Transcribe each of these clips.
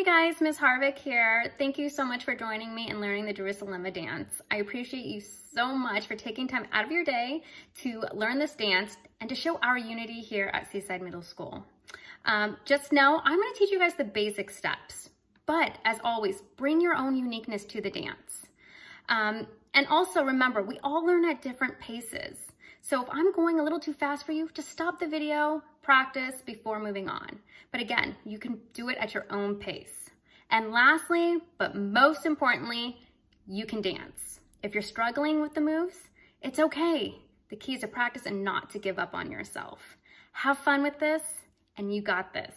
Hey guys, Ms. Harvick here. Thank you so much for joining me and learning the Jerusalema dance. I appreciate you so much for taking time out of your day to learn this dance and to show our unity here at Seaside Middle School. Um, just know I'm gonna teach you guys the basic steps, but as always, bring your own uniqueness to the dance. Um, and also remember, we all learn at different paces. So if I'm going a little too fast for you, just stop the video, practice before moving on. But again, you can do it at your own pace. And lastly, but most importantly, you can dance. If you're struggling with the moves, it's okay. The key is to practice and not to give up on yourself. Have fun with this, and you got this.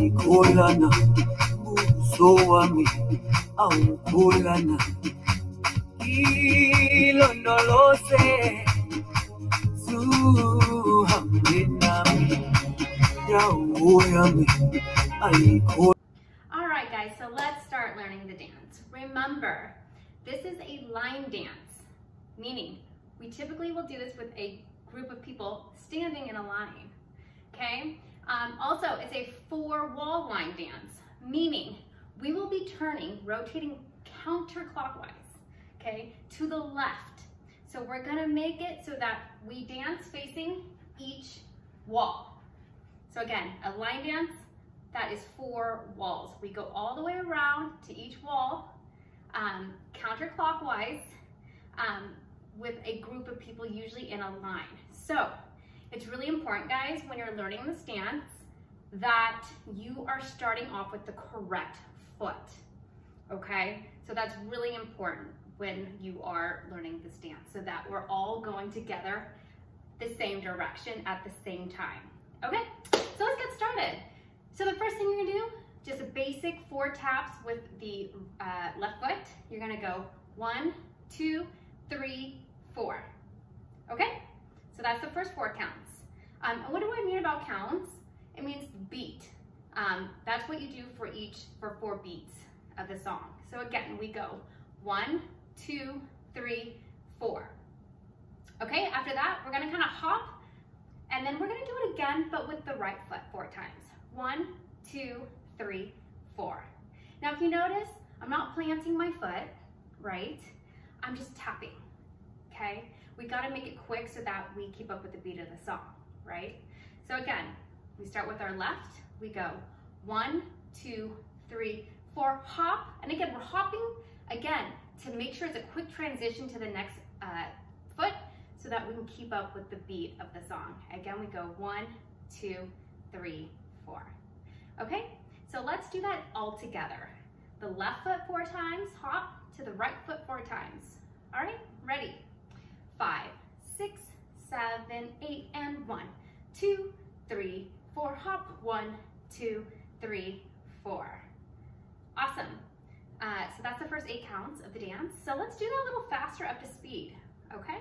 ayikholana buso wami awukholana ilondoloze zuhambe nami ndawo yami ayikholana All right, guys, so let's start learning the dance. Remember, this is a line dance, meaning we typically will do this with a group of people standing in a line, okay? Um, also, it's a four wall line dance, meaning we will be turning, rotating counterclockwise, okay, to the left. So we're gonna make it so that we dance facing each wall. So again, a line dance, that is four walls. We go all the way around to each wall, um, counterclockwise, um, with a group of people usually in a line. So it's really important, guys, when you're learning the stance, that you are starting off with the correct foot, okay? So that's really important when you are learning the stance, so that we're all going together the same direction at the same time. Okay, so let's get started. So the first thing you're gonna do, just a basic four taps with the uh, left foot. You're gonna go one, two, three, four. Okay, so that's the first four counts. Um, and what do I mean about counts? It means beat. Um, that's what you do for each, for four beats of the song. So again, we go one, two, three, four. Okay, after that, we're gonna kind of hop and then we're gonna do it again, but with the right foot four times. One, two, three, four. Now, if you notice, I'm not planting my foot, right? I'm just tapping, okay? We gotta make it quick so that we keep up with the beat of the song, right? So again, we start with our left, we go one, two, three, four, hop. And again, we're hopping, again, to make sure it's a quick transition to the next uh, foot so that we can keep up with the beat of the song. Again, we go one, two, three, four. Okay, so let's do that all together. The left foot four times, hop to the right foot four times. All right, ready? Five, six, seven, eight, and one, two, three, four, hop, one, two, three, four. Awesome. Uh, so that's the first eight counts of the dance. So let's do that a little faster up to speed, okay?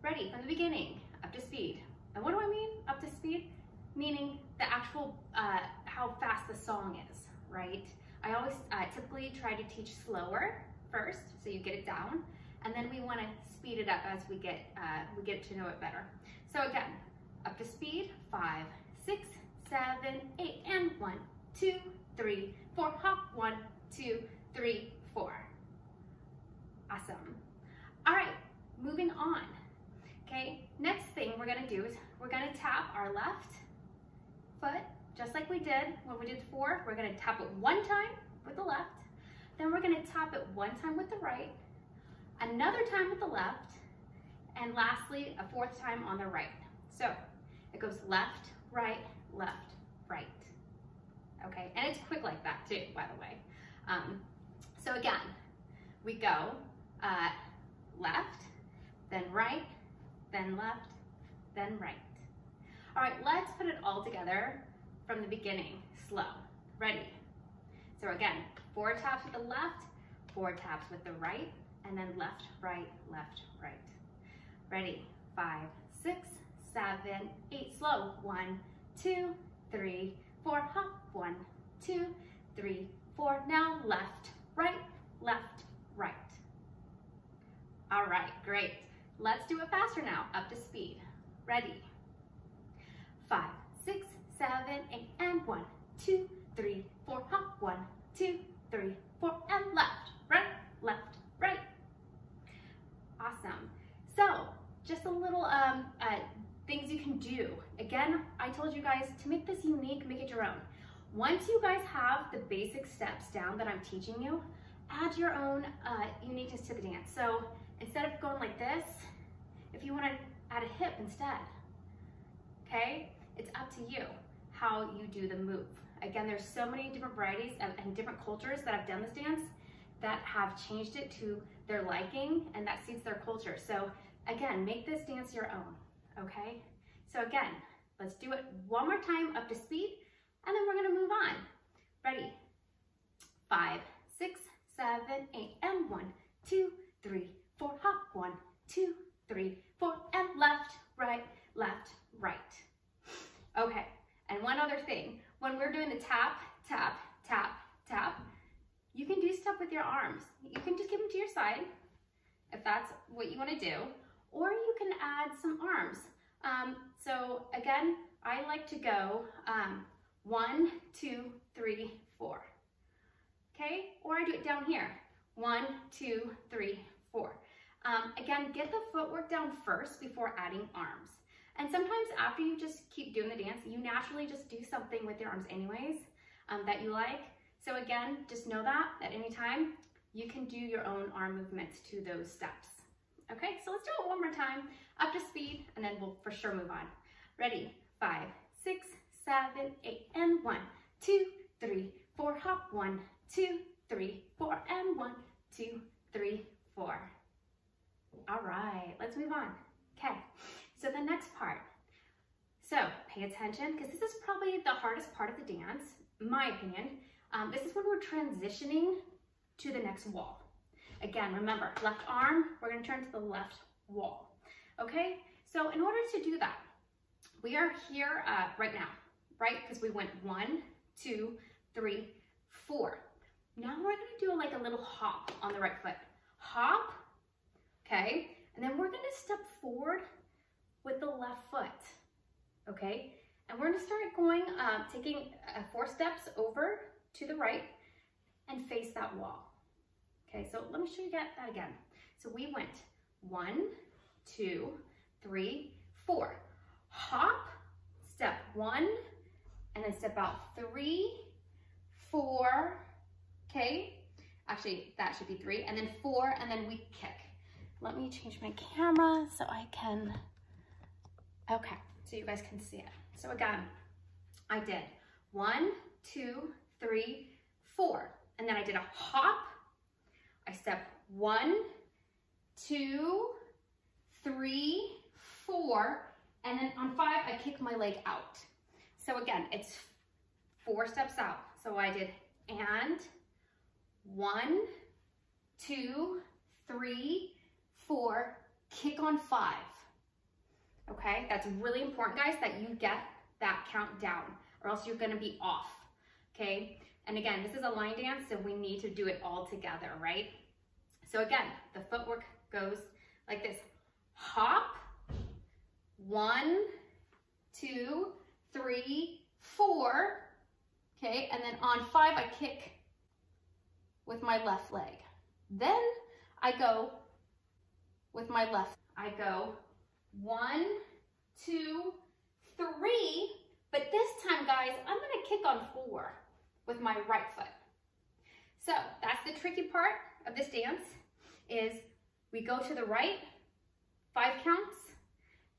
Ready, from the beginning, up to speed. And what do I mean, up to speed? Meaning the actual, uh, how fast the song is, right? I always uh, typically try to teach slower first, so you get it down, and then we wanna speed it up as we get, uh, we get to know it better. So again, up to speed, five, six, seven, eight, and one, two, three, four, hop, one, two, three, four. Awesome. All right, moving on. Okay, next thing we're gonna do is we're gonna tap our left foot, just like we did when we did four. We're gonna tap it one time with the left, then we're gonna tap it one time with the right, another time with the left, and lastly, a fourth time on the right. So it goes left, right, left, right. Okay, and it's quick like that too, by the way. Um, so again, we go uh, left, then right, then left, then right. All right, let's put it all together from the beginning, slow. Ready? So again, four taps with the left, four taps with the right, and then left, right, left, right. Ready? Five, six, seven, eight. Slow. One, two, three, four. Hop. One, two, three, four. Now left, right, left, right. All right, great. Let's do it faster now, up to speed. Ready? Five, six, seven, eight, and one, two, three, four. Hop. One, two, three, four, and left, right, left, right. Awesome. So, just a little um, uh, things you can do. Again, I told you guys to make this unique, make it your own. Once you guys have the basic steps down that I'm teaching you, add your own uh, uniqueness to the dance. So instead of going like this, if you wanna add a hip instead, okay? It's up to you how you do the move. Again, there's so many different varieties and, and different cultures that have done this dance that have changed it to their liking and that suits their culture. So again, make this dance your own, okay? So again, let's do it one more time up to speed and then we're gonna move on. Ready? Five, six, seven, eight, and one, two, three, four, hop, one, two, three, four, and left, right, left, right. Okay, and one other thing, when we're doing the tap, tap, tap, tap, you can do stuff with your arms. You can just give them to your side, if that's what you wanna do, or you can add some arms. Um, so again, I like to go um, one, two, three, four. Okay, or I do it down here. One, two, three, four. Um, again, get the footwork down first before adding arms. And sometimes after you just keep doing the dance, you naturally just do something with your arms anyways um, that you like. So again, just know that at any time, you can do your own arm movements to those steps. Okay, so let's do it one more time, up to speed, and then we'll for sure move on. Ready? Five, six, seven, eight, and one, two, three, four, hop, one, two, three, four, and one, two, three, four. All right, let's move on. Okay, so the next part. So pay attention, because this is probably the hardest part of the dance, my opinion. Um, this is when we're transitioning to the next wall. Again, remember, left arm, we're gonna turn to the left wall, okay? So in order to do that, we are here uh, right now, right? Because we went one, two, three, four. Now we're gonna do like a little hop on the right foot. Hop, okay? And then we're gonna step forward with the left foot, okay? And we're gonna start going, uh, taking uh, four steps over to the right and face that wall. Okay, so let me show you that again. So we went one, two, three, four. Hop, step one, and then step out three, four, okay? Actually, that should be three, and then four, and then we kick. Let me change my camera so I can, okay, so you guys can see it. So again, I did one, two, three, four, and then I did a hop, I step one, two, three, four, and then on five, I kick my leg out. So again, it's four steps out. So I did and, one, two, three, four, kick on five. Okay, that's really important, guys, that you get that count down or else you're gonna be off, okay? And again, this is a line dance, so we need to do it all together, right? So again, the footwork goes like this. Hop, one, two, three, four, okay? And then on five, I kick with my left leg. Then I go with my left. I go one, two, three, but this time, guys, I'm gonna kick on four with my right foot. So that's the tricky part of this dance is we go to the right, five counts,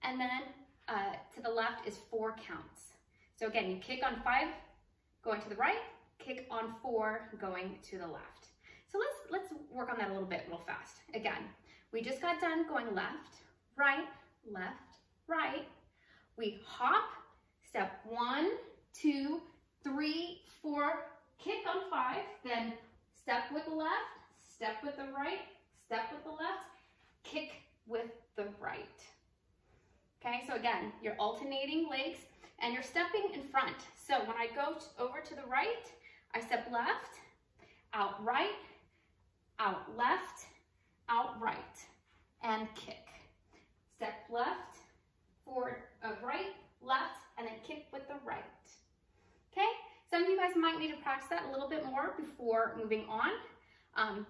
and then uh, to the left is four counts. So again, you kick on five, going to the right, kick on four, going to the left. So let's, let's work on that a little bit real fast. Again, we just got done going left, right, left, right. We hop, step one, two, three, four, kick on five, then step with the left, step with the right, step with the left, kick with the right. Okay, so again, you're alternating legs and you're stepping in front. So when I go over to the right, I step left, out right, out left, out right, and kick. Step left, forward, uh, right, left, and then kick with the right. Okay, some of you guys might need to practice that a little bit more before moving on, um,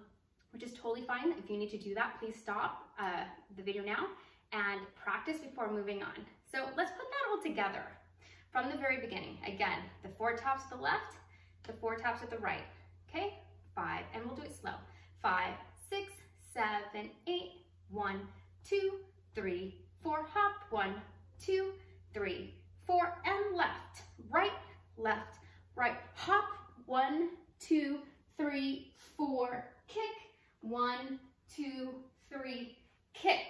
which is totally fine. If you need to do that, please stop uh, the video now and practice before moving on. So let's put that all together from the very beginning. Again, the four taps to the left, the four taps to the right. Okay, five, and we'll do it slow. Five, six, seven, eight, one, two, three, four, hop, one, two, three, four, and left, right, left, right, hop, one, two, three, four, kick, one, two, three, kick.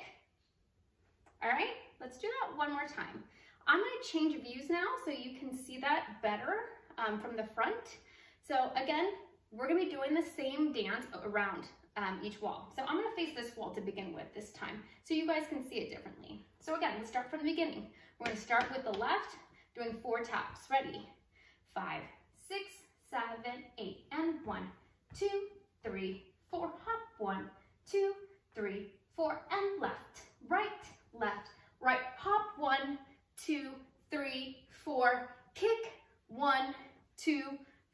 All right, let's do that one more time. I'm gonna change views now so you can see that better um, from the front. So again, we're gonna be doing the same dance around um, each wall. So I'm gonna face this wall to begin with this time so you guys can see it differently. So again, let's start from the beginning. We're gonna start with the left, doing four taps. Ready? Five, six, seven, eight, and one, two, three, four, hop, one, two, three, four, and left, right, left, right, hop, one, two, three, four, kick, one, two,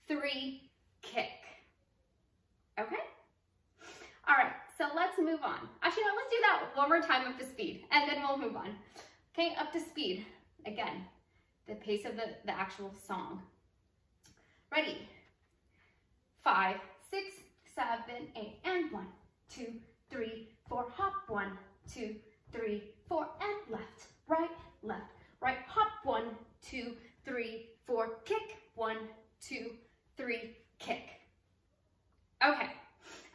three, kick. Okay? All right, so let's move on. Actually, no, let's do that one more time up to speed, and then we'll move on. Okay, up to speed. Again, the pace of the, the actual song. Ready? Five, six, seven, eight, and one, two, three, four, hop, one, two, three, four, and left, right, left, right, hop, one, two, three, four, kick, one, two, three, kick. Okay,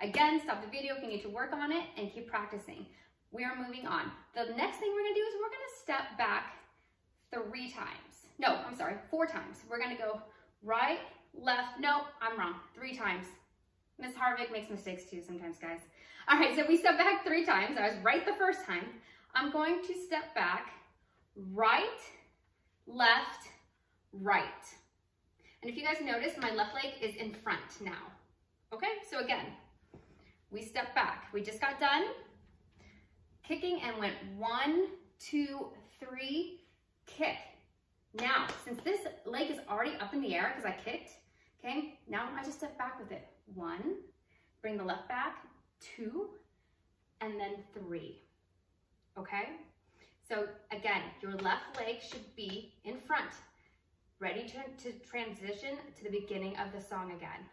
again, stop the video if you need to work on it and keep practicing. We are moving on. The next thing we're gonna do is we're gonna step back three times. No, I'm sorry, four times. We're gonna go right, left, no, I'm wrong, three times. Miss Harvick makes mistakes too sometimes, guys. All right, so we step back three times. I was right the first time. I'm going to step back right, left, right. And if you guys notice, my left leg is in front now. Okay, so again, we step back. We just got done kicking and went one, two, three, kick. Now, since this leg is already up in the air because I kicked, okay, now I just step back with it. One, bring the left back, two, and then three, okay? So again, your left leg should be in front, ready to, to transition to the beginning of the song again,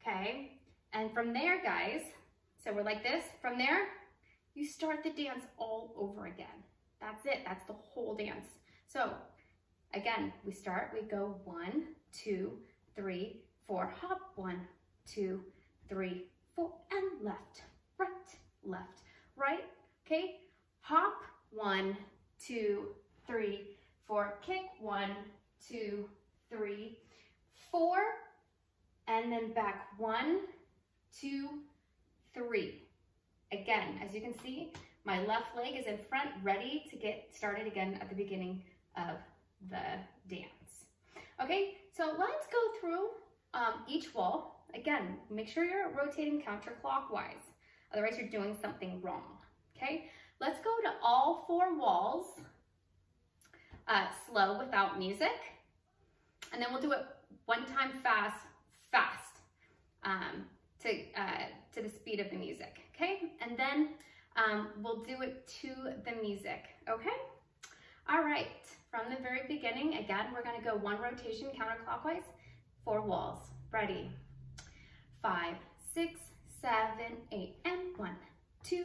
okay? And from there, guys, so we're like this, from there, you start the dance all over again. That's it, that's the whole dance. So again, we start, we go one, two, three, four, hop, one, two, three, four, and left, right, left, right, okay? Hop, one, two, three, four, kick, one, two, three, four, and then back one, two, three. Again, as you can see, my left leg is in front, ready to get started again at the beginning of the dance. Okay, so let's go through um, each wall. Again, make sure you're rotating counterclockwise, otherwise you're doing something wrong, okay? Let's go to all four walls, uh, slow without music, and then we'll do it one time fast, fast, um, to, uh, to the speed of the music, okay? And then um, we'll do it to the music, okay? All right, from the very beginning, again, we're gonna go one rotation counterclockwise, four walls. Ready? Five, six, seven, eight, and one, two,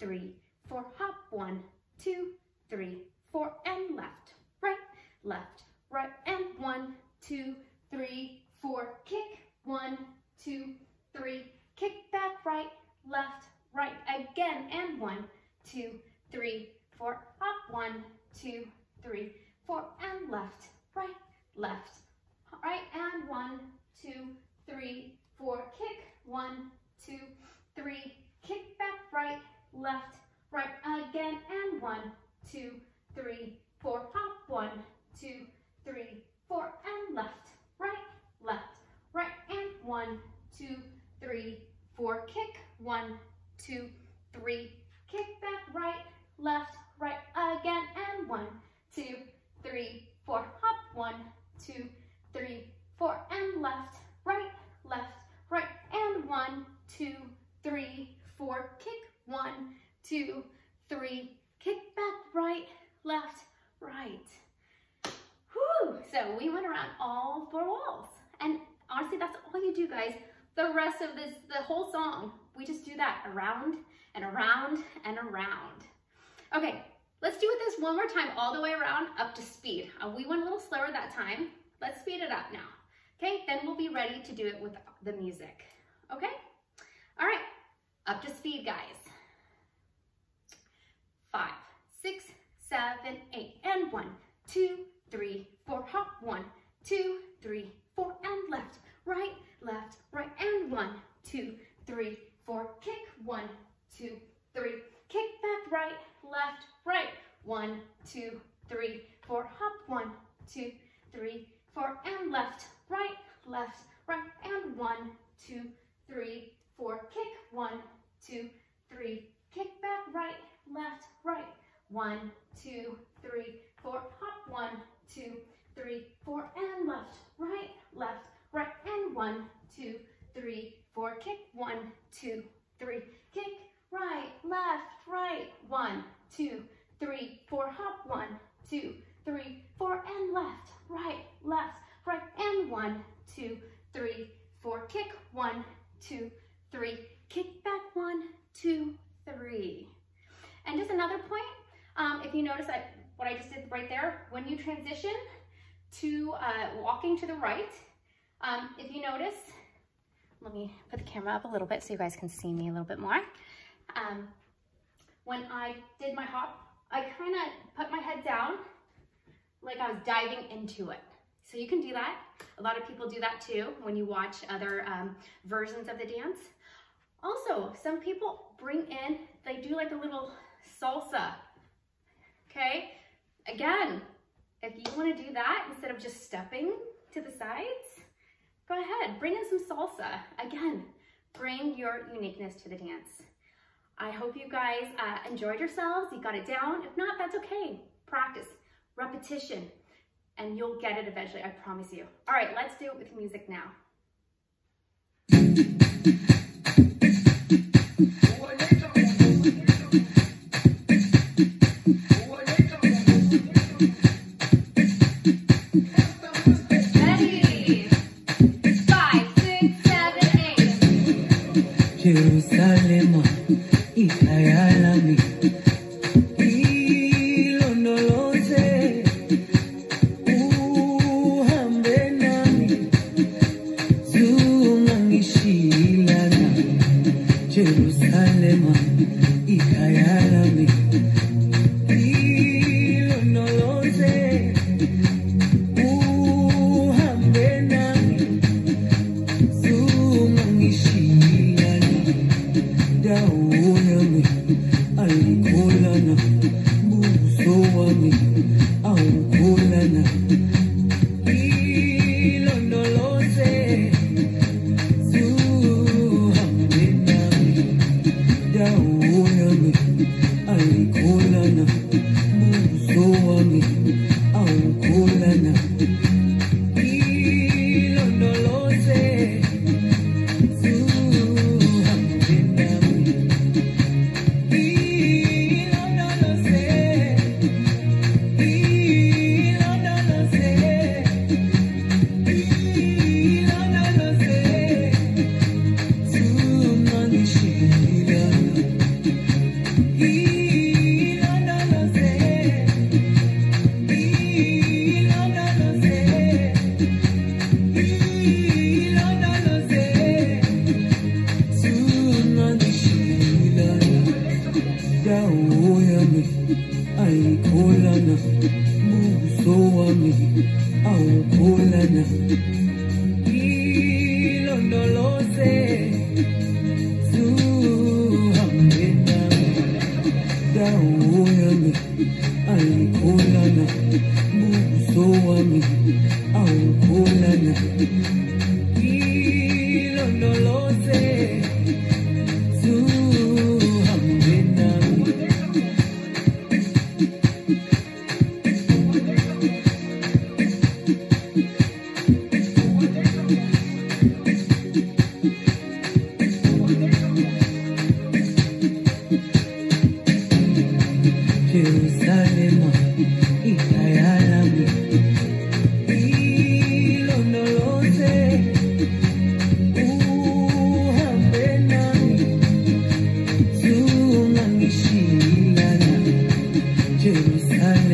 three, four, hop, one, two, three, four, and left, right, left, right, and one, two, three, four, kick, one, two, three, kick back, right, left, right, again, and one, two, three, four, up, one, two, three, four, and left, right, left, right, and one, two, three, four, kick, one, two, three, kick back, right, left, right, again, and one, two, three, four, hop, one, two, three, four, and left, right, left, right, and one, two, three, four, kick, one, two, three, kick back, right, left, right, again, and one, two, three, four, hop, one, two, three, four, and left, right, left, right, and one, two, three, four, kick, one, two, three, kick back, right, left, right. Whew, so we went around all four walls. And honestly, that's all you do, guys. The rest of this, the whole song, we just do that around and around and around. Okay, let's do it this one more time, up to speed. Uh, we went a little slower that time. Let's speed it up now. Okay, then we'll be ready to do it with the music. Okay? All right, up to speed, guys. Five, six, seven, eight, and one, two, three, four, hop, one, two, three, four, and left, right, left, right, and one, two, three, four, kick, one, two, three, kick back, right, left, right, one, two, three, four, hop, one, two, three, four, and left, right, left, right, and one, two, three, four, kick, one, two, three, kick back, right, left, right, one, two, three, four, hop, one, two, three, four, and left, right, left, right, and one, two, three, four, kick, one, two, three, kick, right, left, right, one, two, three, four, hop, one, two, three, four, and left, right, left, right, and one, two, three, four, kick, one, two, three, kick back, one, two, three. And just another point, um, if you notice that what I just did right there, when you transition to uh, walking to the right, um, if you notice, let me put the camera up a little bit so you guys can see me a little bit more. Um, when I did my hop, I kind of put my head down like I was diving into it. So you can do that. A lot of people do that too when you watch other um, versions of the dance. Also, some people bring in, they do like a little salsa, okay? Again, if you wanna do that instead of just stepping to the sides, go ahead, bring in some salsa. Again, bring your uniqueness to the dance. I hope you guys uh, enjoyed yourselves, you got it down. If not, that's okay. Practice, repetition, and you'll get it eventually, I promise you. All right, let's do it with music now. ayikholana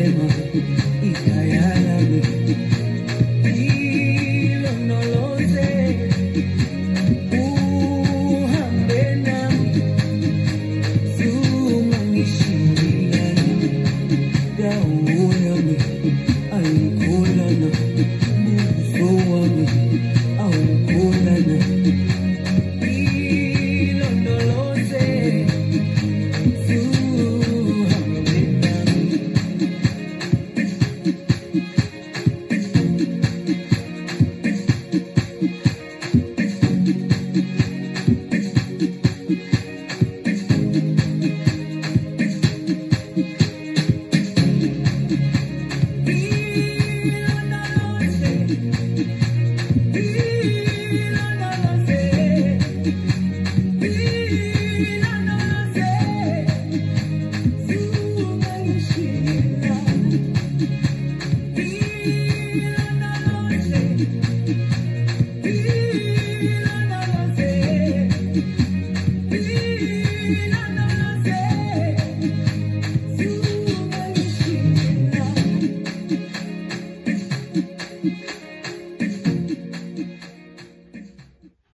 Jerusalema